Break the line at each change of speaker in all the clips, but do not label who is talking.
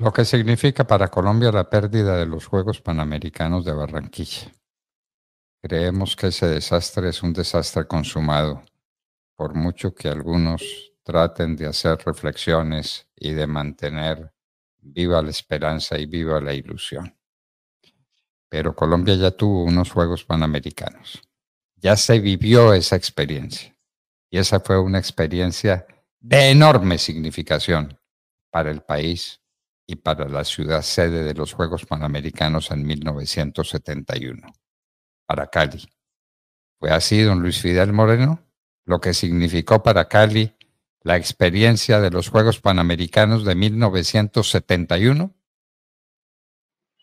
Lo que significa para Colombia la pérdida de los Juegos Panamericanos de Barranquilla. Creemos que ese desastre es un desastre consumado, por mucho que algunos traten de hacer reflexiones y de mantener viva la esperanza y viva la ilusión. Pero Colombia ya tuvo unos Juegos Panamericanos. Ya se vivió esa experiencia. Y esa fue una experiencia de enorme significación para el país y para la ciudad sede de los Juegos Panamericanos en 1971, para Cali. ¿Fue así, don Luis Fidel Moreno? Lo que significó para Cali la experiencia de los Juegos Panamericanos de 1971?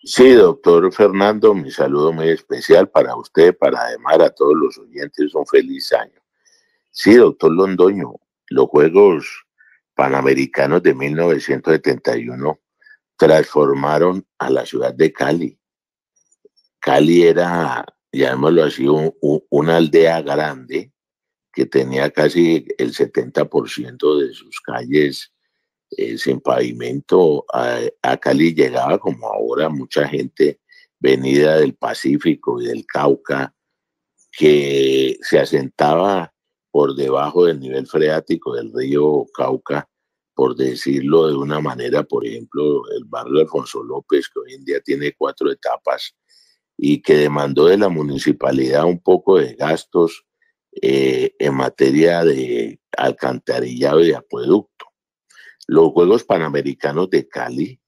Sí, doctor Fernando, mi saludo muy especial para usted, para además a todos los oyentes, un feliz año. Sí, doctor Londoño, los Juegos Panamericanos de 1971 transformaron a la ciudad de Cali. Cali era, llamémoslo así, una aldea grande que tenía casi el 70% de sus calles eh, sin pavimento. A, Cali llegaba como ahora mucha gente venida del Pacífico y del Cauca que se asentaba por debajo del nivel freático del río Cauca, por decirlo de una manera, por ejemplo, el barrio Alfonso López, que hoy en día tiene cuatro etapas y que demandó de la municipalidad un poco de gastos eh, en materia de alcantarillado y de acueducto. Los Juegos Panamericanos de Cali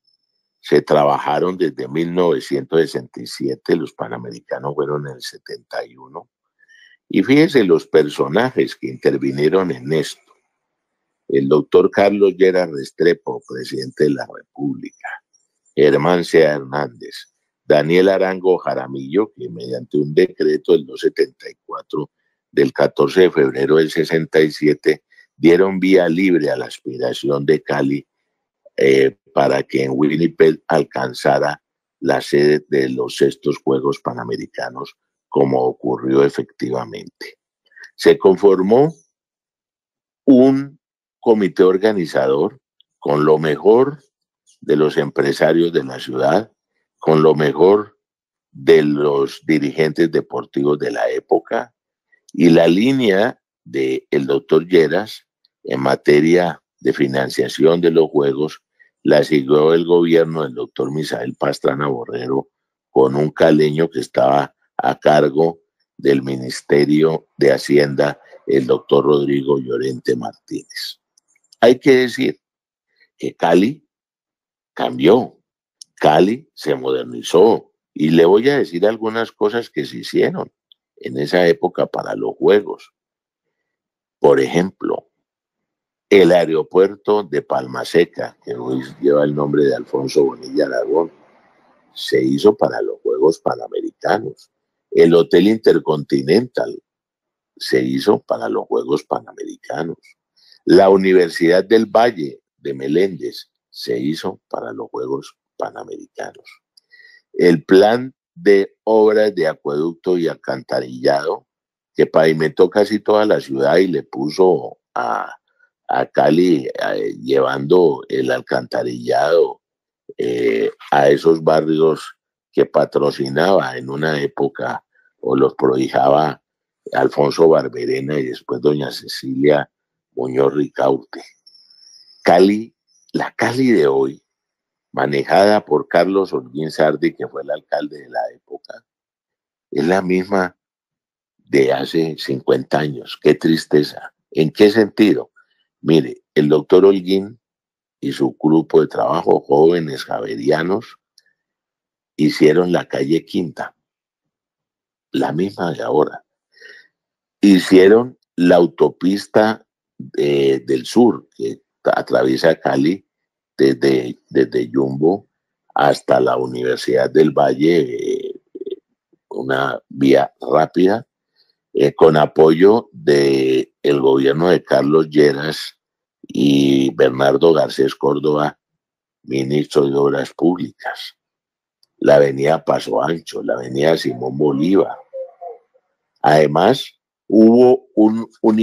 se trabajaron desde 1967, los Panamericanos fueron en el 71. Y fíjense los personajes que intervinieron en esto. El doctor Carlos Gerard Restrepo, presidente de la República. Germán Sea Hernández. Daniel Arango Jaramillo, que mediante un decreto del 274 del 14 de febrero del 67 dieron vía libre a la aspiración de Cali eh, para que en Winnipeg alcanzara la sede de los sextos Juegos Panamericanos, como ocurrió efectivamente. Se conformó un comité organizador con lo mejor de los empresarios de la ciudad, con lo mejor de los dirigentes deportivos de la época, y la línea del el doctor Lleras en materia de financiación de los Juegos la siguió el gobierno del doctor Misael Pastrana Borrero con un caleño que estaba a cargo del Ministerio de Hacienda, el doctor Rodrigo Llorente Martínez. Hay que decir que Cali cambió, Cali se modernizó y le voy a decir algunas cosas que se hicieron en esa época para los juegos. Por ejemplo, el aeropuerto de Palma Seca, que hoy lleva el nombre de Alfonso Bonilla Aragón, se hizo para los Juegos Panamericanos. El Hotel Intercontinental se hizo para los Juegos Panamericanos. La Universidad del Valle de Meléndez se hizo para los Juegos Panamericanos. El plan de obras de acueducto y alcantarillado que pavimentó casi toda la ciudad y le puso a, Cali eh, llevando el alcantarillado eh, a esos barrios que patrocinaba en una época o los prohijaba Alfonso Barberena y después doña Cecilia Muñoz Ricaute. Cali, la Cali de hoy manejada por Carlos Holguín Sardi, que fue el alcalde de la época, es la misma de hace 50 años. Qué tristeza. ¿En qué sentido? Mire, el doctor Holguín y su grupo de trabajo, jóvenes javerianos, hicieron la calle Quinta, la misma de ahora. Hicieron la autopista del sur, que atraviesa Cali desde, desde Jumbo hasta la Universidad del Valle, una vía rápida, eh, con apoyo del el gobierno de Carlos Lleras y Bernardo Garcés Córdoba, ministro de Obras Públicas. La avenida Paso Ancho, la avenida Simón Bolívar. Además, hubo un, un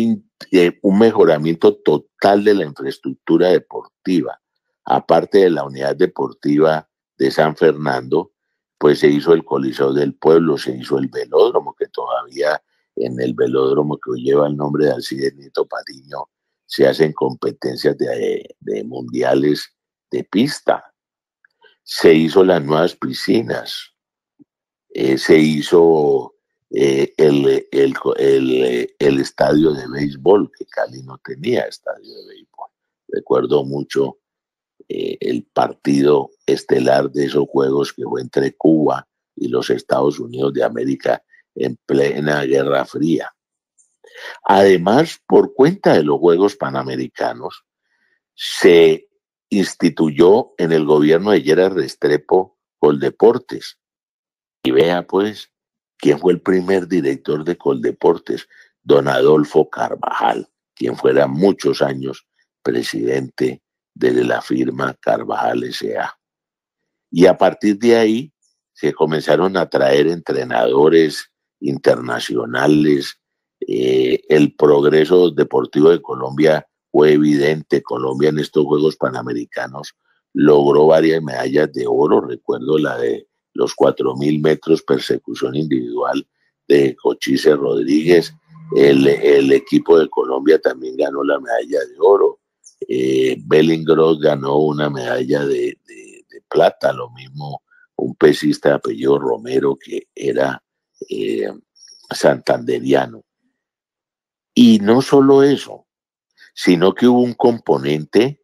eh, un mejoramiento total de la infraestructura deportiva. Aparte de la unidad deportiva de San Fernando, pues se hizo el Coliseo del Pueblo, se hizo el velódromo, que todavía en el velódromo que lleva el nombre de Alcides Nieto Patiño se hacen competencias de, mundiales de pista. Se hizo las nuevas piscinas, eh, se hizo eh, el, el, estadio de béisbol, que Cali no tenía estadio de béisbol. Recuerdo mucho eh, el partido estelar de esos juegos que fue entre Cuba y los Estados Unidos de América en plena Guerra Fría. Además, por cuenta de los Juegos Panamericanos, se instituyó en el gobierno de Gerard Restrepo Coldeportes. Y vea pues quién fue el primer director de Coldeportes, don Adolfo Carvajal, quien fuera muchos años presidente de la firma Carvajal S.A. Y a partir de ahí se comenzaron a traer entrenadores internacionales. Eh, el progreso deportivo de Colombia fue evidente. Colombia en estos Juegos Panamericanos logró varias medallas de oro. Recuerdo la de los 4.000 metros persecución individual de Cochise Rodríguez. El, el, equipo de Colombia también ganó la medalla de oro. Eh, ganó una medalla de, de, plata, lo mismo un pesista de apellido Romero que era eh, santanderiano. Y no solo eso, sino que hubo un componente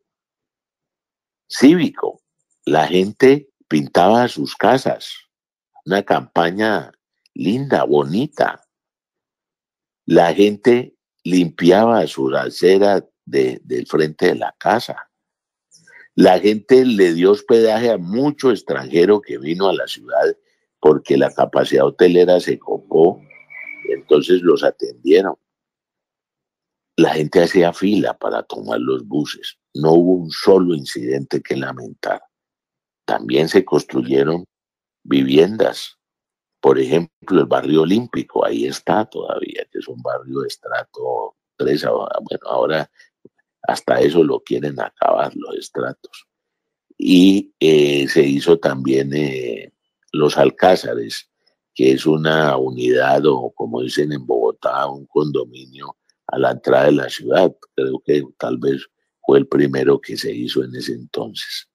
cívico. La gente pintaba sus casas, una campaña linda, bonita. La gente limpiaba su acera del frente de la casa. La gente le dio hospedaje a mucho extranjero que vino a la ciudad porque la capacidad hotelera se copó, entonces los atendieron. La gente hacía fila para tomar los buses, no hubo un solo incidente que lamentar. También se construyeron viviendas, por ejemplo, el barrio olímpico, ahí está todavía, que es un barrio de estrato 3, bueno, ahora hasta eso lo quieren acabar los estratos. Y eh, se hizo también eh, los Alcázares, que es una unidad o como dicen en Bogotá, un condominio a la entrada de la ciudad. Creo que tal vez fue el primero que se hizo en ese entonces.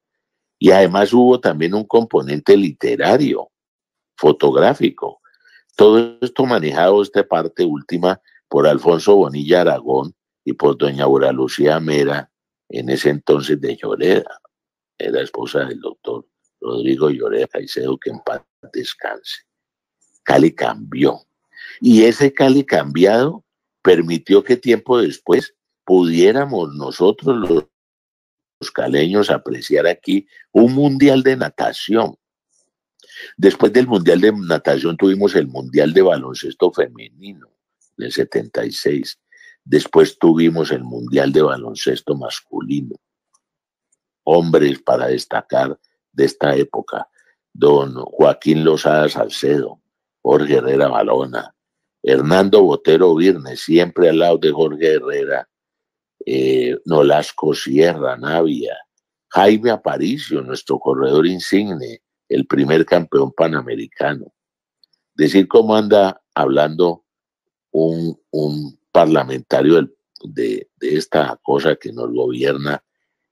Y además hubo también un componente literario, fotográfico. Todo esto manejado, esta parte última, por Alfonso Bonilla Aragón y por doña Aura Lucía Mera, en ese entonces de Lloreda. Era esposa del doctor Rodrigo Lloreda Caicedo, que en paz descanse. Cali cambió. Y ese Cali cambiado permitió que tiempo después pudiéramos nosotros los, caleños apreciar aquí un mundial de natación. Después del mundial de natación tuvimos el mundial de baloncesto femenino del 76. Después tuvimos el mundial de baloncesto masculino. Hombres para destacar de esta época, don Joaquín Lozada Salcedo, Jorge Herrera Balona, Hernando Botero Virne, siempre al lado de Jorge Herrera, eh, Nolasco Sierra, Navia, Jaime Aparicio, nuestro corredor insigne, el primer campeón panamericano. Decir cómo anda hablando un, parlamentario de, de, esta cosa que nos gobierna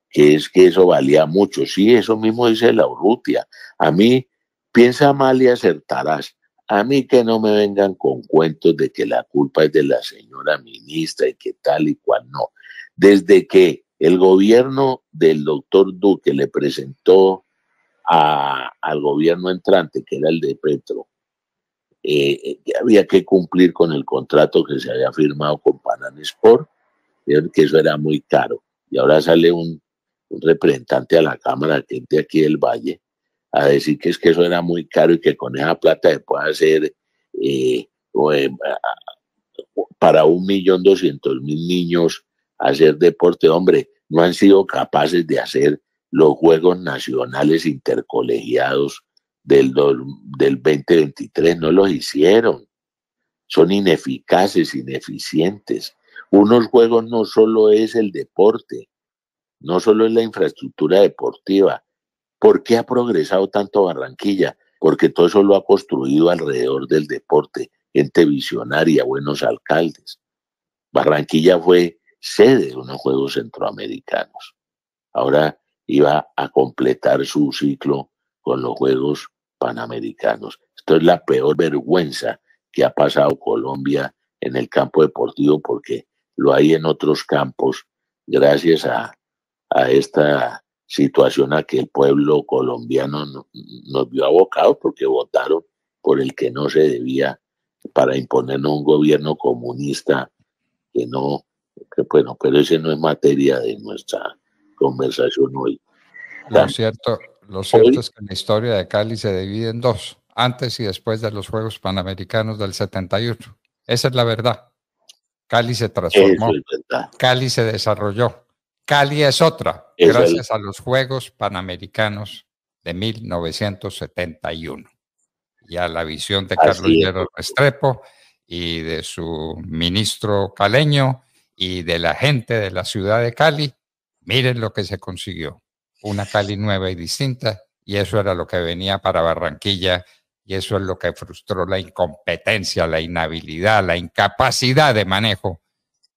que es que eso valía mucho. Sí, eso mismo dice la Urrutia. A mí, piensa mal y acertarás. A mí que no me vengan con cuentos de que la culpa es de la señora ministra y que tal y cual no. Desde que el gobierno del doctor Duque le presentó al gobierno entrante, que era el de Petro, eh, eh, que había que cumplir con el contrato que se había firmado con Sport, que eso era muy caro. Y ahora sale un representante a la Cámara, que de aquí del Valle, a decir que es que eso era muy caro y que con esa plata se puede hacer eh, eh, para un millón doscientos mil niños hacer deporte. Hombre, no han sido capaces de hacer los Juegos Nacionales Intercolegiados del, del 2023, no los hicieron. Son ineficaces, ineficientes. unos juegos no solo es el deporte, no solo es la infraestructura deportiva. ¿Por qué ha progresado tanto Barranquilla? Porque todo eso lo ha construido alrededor del deporte, gente visionaria, buenos alcaldes. Barranquilla fue sede de unos Juegos Centroamericanos. Ahora iba a completar su ciclo con los Juegos Panamericanos. Esto es la peor vergüenza que ha pasado Colombia en el campo deportivo porque lo hay en otros campos gracias a, esta situación a que el pueblo colombiano nos vio abocados porque votaron por el que no se debía para imponernos un gobierno comunista que no, que bueno, pero ese no es materia de nuestra conversación hoy.
Lo cierto, lo cierto es que la historia de Cali se divide en dos, antes y después de los Juegos Panamericanos del 71. Esa es la verdad. Cali se transformó, Cali se desarrolló. Cali es otra, gracias a los Juegos Panamericanos de 1971 y a la visión de Carlos Hierro Restrepo y de su ministro caleño y de la gente de la ciudad de Cali. Miren lo que se consiguió, una Cali nueva y distinta, y eso era lo que venía para Barranquilla y eso es lo que frustró la incompetencia, la inhabilidad, la incapacidad de manejo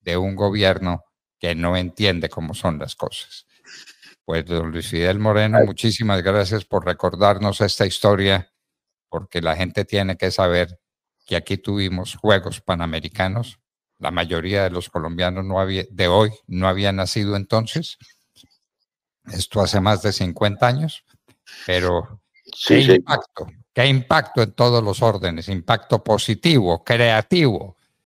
de un gobierno que no entiende cómo son las cosas. Pues don Luis Fidel Moreno, muchísimas gracias por recordarnos esta historia, porque la gente tiene que saber que aquí tuvimos Juegos Panamericanos. La mayoría de los colombianos no había, de hoy no habían nacido entonces. Esto hace más de 50 años, pero sí, impacto, ¿Qué impacto en todos los órdenes? Impacto positivo, creativo,